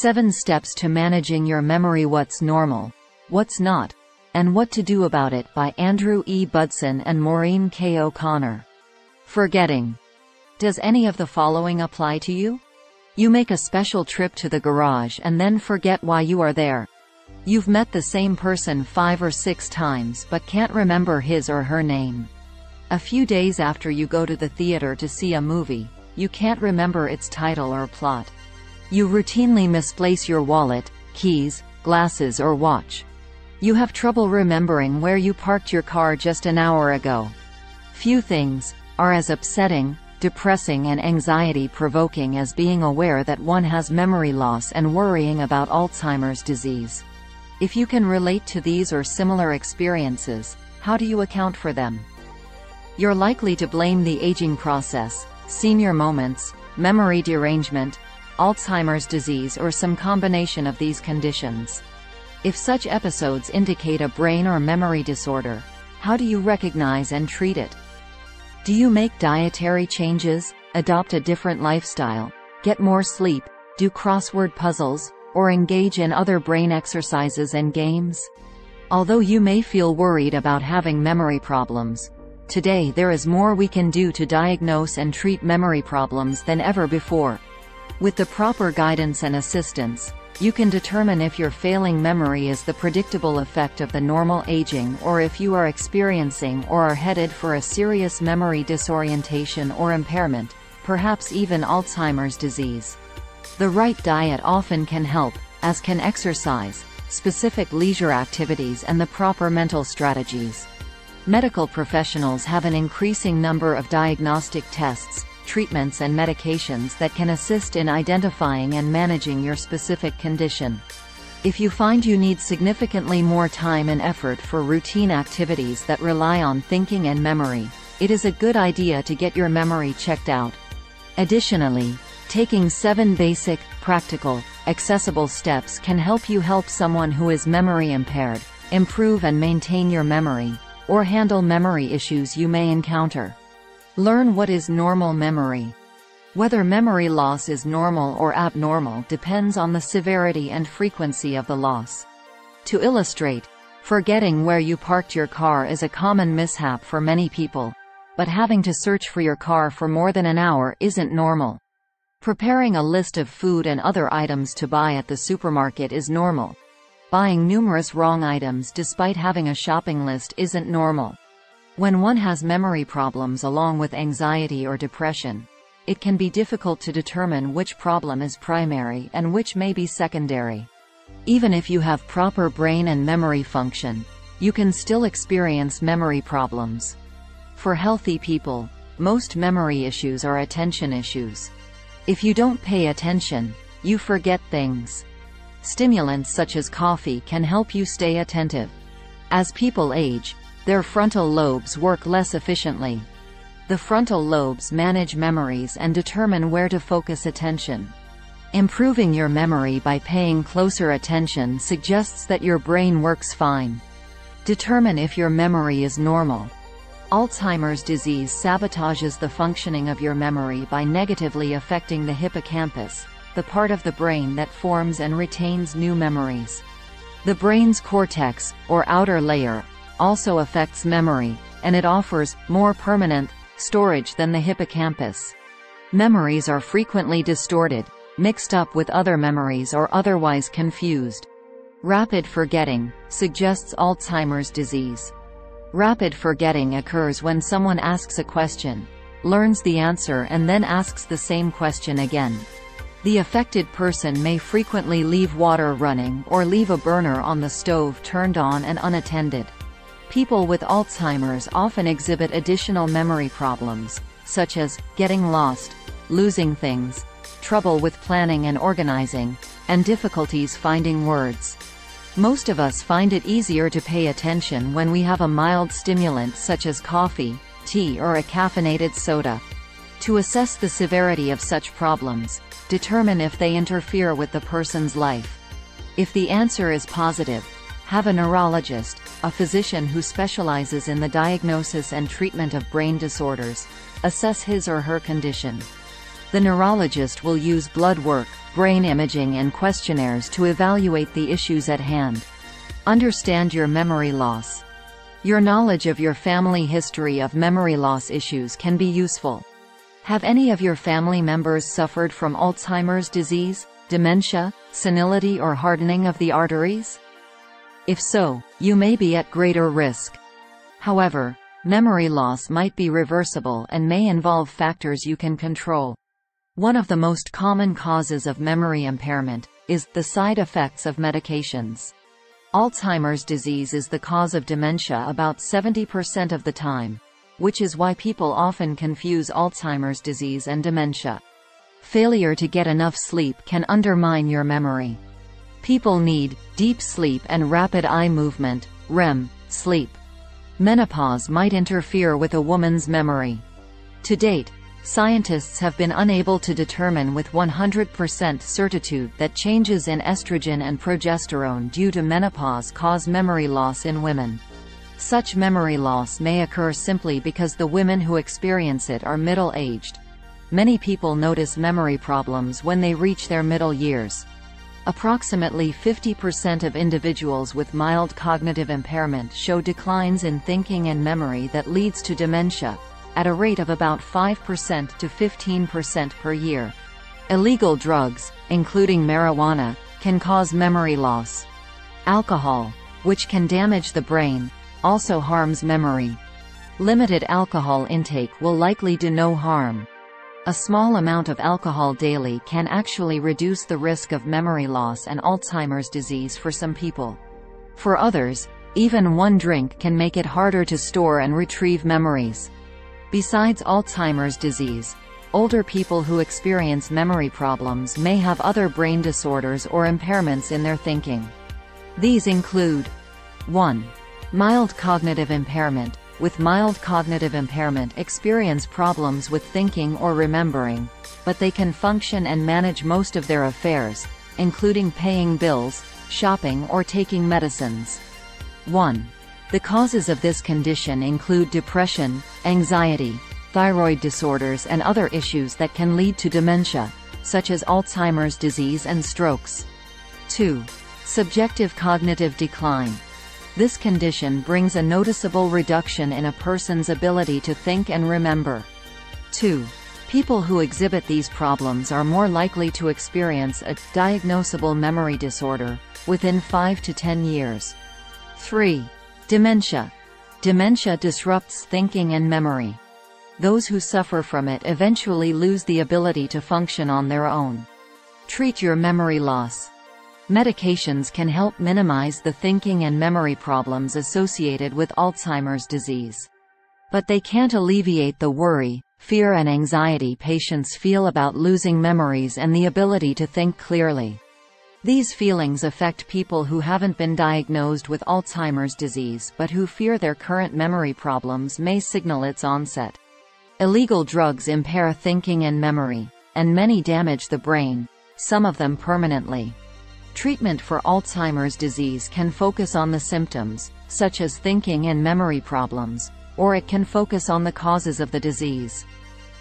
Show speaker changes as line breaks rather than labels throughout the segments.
7 Steps to Managing Your Memory What's Normal, What's Not, and What to Do About It by Andrew E. Budson and Maureen K. O'Connor. Forgetting. Does any of the following apply to you? You make a special trip to the garage and then forget why you are there. You've met the same person five or six times but can't remember his or her name. A few days after you go to the theater to see a movie, you can't remember its title or plot. You routinely misplace your wallet, keys, glasses or watch. You have trouble remembering where you parked your car just an hour ago. Few things are as upsetting, depressing and anxiety-provoking as being aware that one has memory loss and worrying about Alzheimer's disease. If you can relate to these or similar experiences, how do you account for them? You're likely to blame the aging process, senior moments, memory derangement, Alzheimer's disease or some combination of these conditions. If such episodes indicate a brain or memory disorder, how do you recognize and treat it? Do you make dietary changes, adopt a different lifestyle, get more sleep, do crossword puzzles, or engage in other brain exercises and games? Although you may feel worried about having memory problems, today there is more we can do to diagnose and treat memory problems than ever before. With the proper guidance and assistance, you can determine if your failing memory is the predictable effect of the normal aging or if you are experiencing or are headed for a serious memory disorientation or impairment, perhaps even Alzheimer's disease. The right diet often can help, as can exercise, specific leisure activities and the proper mental strategies. Medical professionals have an increasing number of diagnostic tests, treatments and medications that can assist in identifying and managing your specific condition. If you find you need significantly more time and effort for routine activities that rely on thinking and memory, it is a good idea to get your memory checked out. Additionally, Taking seven basic, practical, accessible steps can help you help someone who is memory impaired, improve and maintain your memory, or handle memory issues you may encounter. Learn what is normal memory. Whether memory loss is normal or abnormal depends on the severity and frequency of the loss. To illustrate, forgetting where you parked your car is a common mishap for many people. But having to search for your car for more than an hour isn't normal. Preparing a list of food and other items to buy at the supermarket is normal. Buying numerous wrong items despite having a shopping list isn't normal. When one has memory problems along with anxiety or depression, it can be difficult to determine which problem is primary and which may be secondary. Even if you have proper brain and memory function, you can still experience memory problems. For healthy people, most memory issues are attention issues. If you don't pay attention, you forget things. Stimulants such as coffee can help you stay attentive. As people age, their frontal lobes work less efficiently. The frontal lobes manage memories and determine where to focus attention. Improving your memory by paying closer attention suggests that your brain works fine. Determine if your memory is normal. Alzheimer's disease sabotages the functioning of your memory by negatively affecting the hippocampus, the part of the brain that forms and retains new memories. The brain's cortex, or outer layer, also affects memory, and it offers more permanent storage than the hippocampus. Memories are frequently distorted, mixed up with other memories or otherwise confused. Rapid forgetting suggests Alzheimer's disease. Rapid forgetting occurs when someone asks a question, learns the answer and then asks the same question again. The affected person may frequently leave water running or leave a burner on the stove turned on and unattended. People with Alzheimer's often exhibit additional memory problems, such as, getting lost, losing things, trouble with planning and organizing, and difficulties finding words. Most of us find it easier to pay attention when we have a mild stimulant such as coffee, tea or a caffeinated soda. To assess the severity of such problems, determine if they interfere with the person's life. If the answer is positive, have a neurologist, a physician who specializes in the diagnosis and treatment of brain disorders, assess his or her condition. The neurologist will use blood work, brain imaging and questionnaires to evaluate the issues at hand. Understand your memory loss. Your knowledge of your family history of memory loss issues can be useful. Have any of your family members suffered from Alzheimer's disease, dementia, senility or hardening of the arteries? If so, you may be at greater risk. However, memory loss might be reversible and may involve factors you can control. One of the most common causes of memory impairment is the side effects of medications. Alzheimer's disease is the cause of dementia about 70% of the time which is why people often confuse Alzheimer's disease and dementia. Failure to get enough sleep can undermine your memory. People need deep sleep and rapid eye movement, REM, sleep. Menopause might interfere with a woman's memory. To date, scientists have been unable to determine with 100% certitude that changes in estrogen and progesterone due to menopause cause memory loss in women. Such memory loss may occur simply because the women who experience it are middle-aged. Many people notice memory problems when they reach their middle years. Approximately 50% of individuals with mild cognitive impairment show declines in thinking and memory that leads to dementia, at a rate of about 5% to 15% per year. Illegal drugs, including marijuana, can cause memory loss. Alcohol, which can damage the brain, also harms memory. Limited alcohol intake will likely do no harm. A small amount of alcohol daily can actually reduce the risk of memory loss and Alzheimer's disease for some people. For others, even one drink can make it harder to store and retrieve memories. Besides Alzheimer's disease, older people who experience memory problems may have other brain disorders or impairments in their thinking. These include 1. Mild cognitive impairment with mild cognitive impairment experience problems with thinking or remembering, but they can function and manage most of their affairs, including paying bills, shopping or taking medicines. 1. The causes of this condition include depression, anxiety, thyroid disorders and other issues that can lead to dementia, such as Alzheimer's disease and strokes. 2. Subjective cognitive decline this condition brings a noticeable reduction in a person's ability to think and remember. 2. People who exhibit these problems are more likely to experience a diagnosable memory disorder within 5 to 10 years. 3. Dementia. Dementia disrupts thinking and memory. Those who suffer from it eventually lose the ability to function on their own. Treat your memory loss. Medications can help minimize the thinking and memory problems associated with Alzheimer's disease. But they can't alleviate the worry, fear and anxiety patients feel about losing memories and the ability to think clearly. These feelings affect people who haven't been diagnosed with Alzheimer's disease but who fear their current memory problems may signal its onset. Illegal drugs impair thinking and memory, and many damage the brain, some of them permanently. Treatment for Alzheimer's disease can focus on the symptoms, such as thinking and memory problems, or it can focus on the causes of the disease.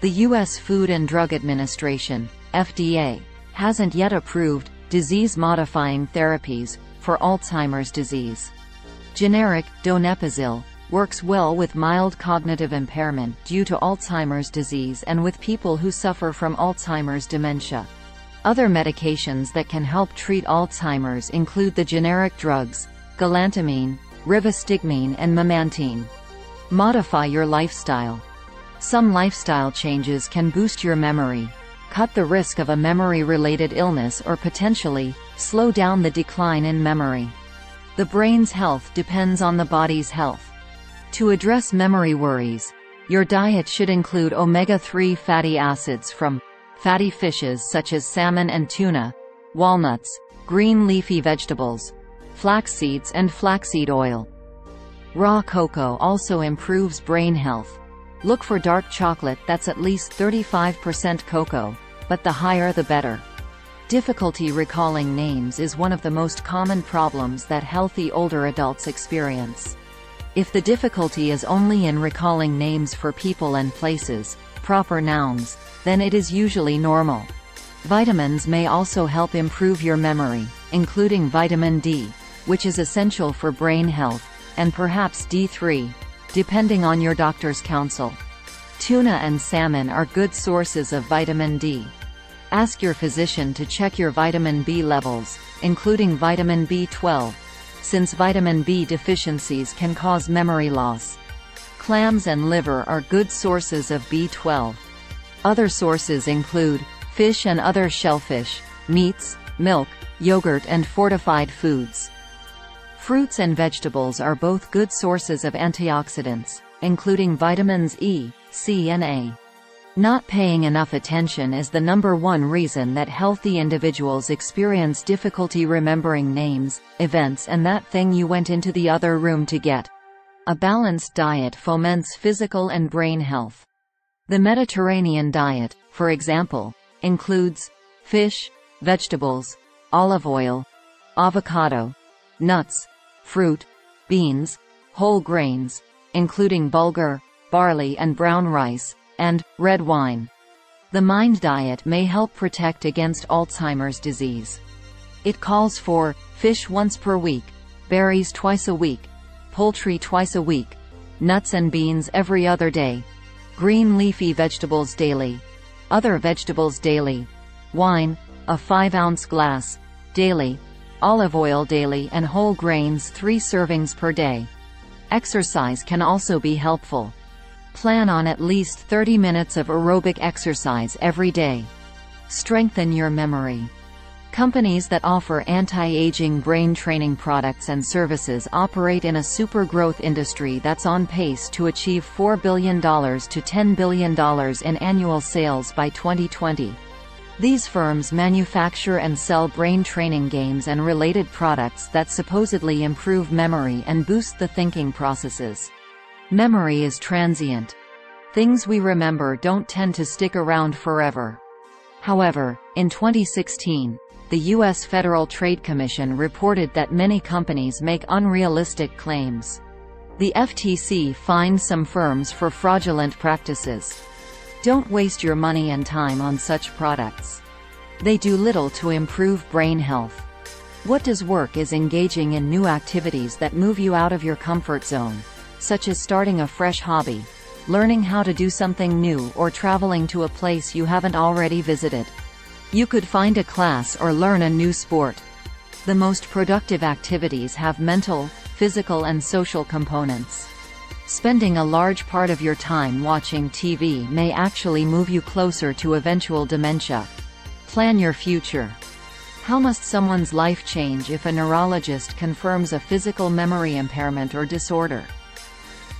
The U.S. Food and Drug Administration, FDA, hasn't yet approved disease-modifying therapies for Alzheimer's disease. Generic donepezil works well with mild cognitive impairment due to Alzheimer's disease and with people who suffer from Alzheimer's dementia. Other medications that can help treat Alzheimer's include the generic drugs, galantamine, rivastigmine and memantine. Modify your lifestyle. Some lifestyle changes can boost your memory, cut the risk of a memory-related illness or potentially, slow down the decline in memory. The brain's health depends on the body's health. To address memory worries, your diet should include omega-3 fatty acids from fatty fishes such as salmon and tuna, walnuts, green leafy vegetables, flax seeds and flaxseed oil. Raw cocoa also improves brain health. Look for dark chocolate that's at least 35% cocoa, but the higher the better. Difficulty recalling names is one of the most common problems that healthy older adults experience. If the difficulty is only in recalling names for people and places, proper nouns, then it is usually normal. Vitamins may also help improve your memory, including vitamin D, which is essential for brain health, and perhaps D3, depending on your doctor's counsel. Tuna and salmon are good sources of vitamin D. Ask your physician to check your vitamin B levels, including vitamin B12, since vitamin B deficiencies can cause memory loss. Clams and liver are good sources of B12. Other sources include fish and other shellfish, meats, milk, yogurt and fortified foods. Fruits and vegetables are both good sources of antioxidants, including vitamins E, C and A. Not paying enough attention is the number one reason that healthy individuals experience difficulty remembering names, events and that thing you went into the other room to get. A balanced diet foments physical and brain health. The Mediterranean diet, for example, includes fish, vegetables, olive oil, avocado, nuts, fruit, beans, whole grains, including bulgur, barley and brown rice, and red wine. The MIND diet may help protect against Alzheimer's disease. It calls for fish once per week, berries twice a week, poultry twice a week, nuts and beans every other day, green leafy vegetables daily, other vegetables daily, wine, a 5-ounce glass, daily, olive oil daily and whole grains 3 servings per day. Exercise can also be helpful. Plan on at least 30 minutes of aerobic exercise every day. Strengthen your memory. Companies that offer anti-aging brain training products and services operate in a super growth industry that's on pace to achieve $4 billion to $10 billion in annual sales by 2020. These firms manufacture and sell brain training games and related products that supposedly improve memory and boost the thinking processes. Memory is transient. Things we remember don't tend to stick around forever. However, in 2016, the U.S. Federal Trade Commission reported that many companies make unrealistic claims. The FTC fined some firms for fraudulent practices. Don't waste your money and time on such products. They do little to improve brain health. What does work is engaging in new activities that move you out of your comfort zone such as starting a fresh hobby, learning how to do something new or traveling to a place you haven't already visited. You could find a class or learn a new sport. The most productive activities have mental, physical and social components. Spending a large part of your time watching TV may actually move you closer to eventual dementia. Plan your future. How must someone's life change if a neurologist confirms a physical memory impairment or disorder?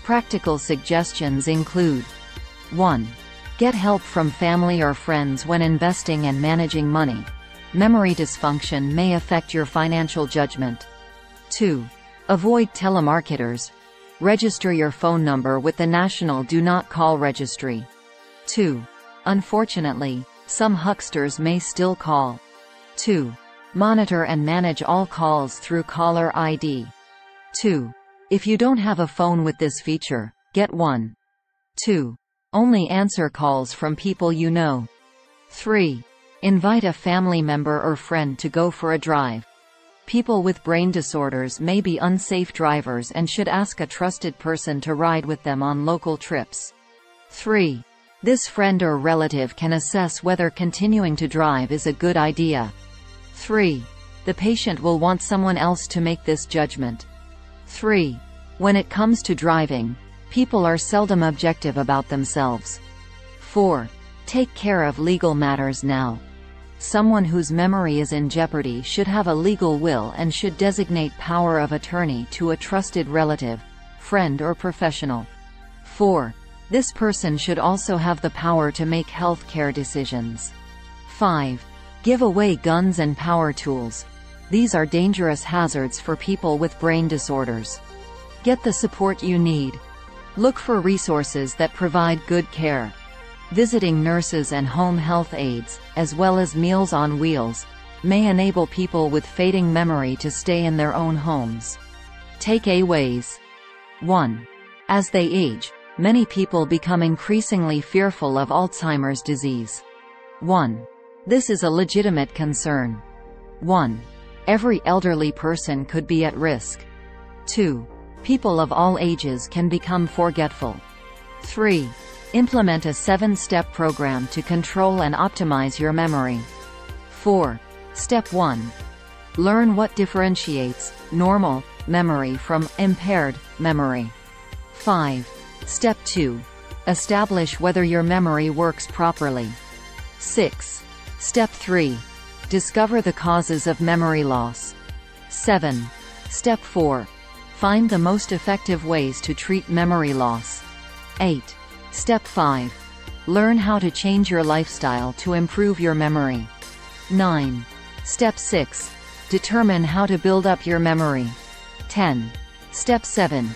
Practical suggestions include 1. Get help from family or friends when investing and managing money. Memory dysfunction may affect your financial judgment. 2. Avoid telemarketers. Register your phone number with the National Do Not Call Registry. 2. Unfortunately, some hucksters may still call. 2. Monitor and manage all calls through caller ID. 2. If you don't have a phone with this feature, get one. 2. Only answer calls from people you know. 3. Invite a family member or friend to go for a drive. People with brain disorders may be unsafe drivers and should ask a trusted person to ride with them on local trips. 3. This friend or relative can assess whether continuing to drive is a good idea. 3. The patient will want someone else to make this judgment. 3. When it comes to driving, people are seldom objective about themselves. 4. Take care of legal matters now. Someone whose memory is in jeopardy should have a legal will and should designate power of attorney to a trusted relative, friend or professional. 4. This person should also have the power to make health care decisions. 5. Give away guns and power tools. These are dangerous hazards for people with brain disorders. Get the support you need. Look for resources that provide good care. Visiting nurses and home health aides, as well as Meals on Wheels, may enable people with fading memory to stay in their own homes. Take A ways. 1. As they age, many people become increasingly fearful of Alzheimer's disease. 1. This is a legitimate concern. 1. Every elderly person could be at risk. 2. People of all ages can become forgetful. 3. Implement a seven-step program to control and optimize your memory. 4. Step 1. Learn what differentiates normal memory from impaired memory. 5. Step 2. Establish whether your memory works properly. 6. Step 3. Discover the causes of memory loss. 7. Step 4. Find the most effective ways to treat memory loss. 8. Step 5. Learn how to change your lifestyle to improve your memory. 9. Step 6. Determine how to build up your memory. 10. Step 7.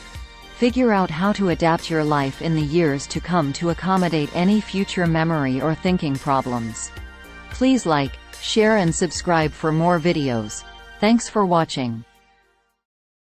Figure out how to adapt your life in the years to come to accommodate any future memory or thinking problems. Please like, share and subscribe for more videos. Thanks for watching.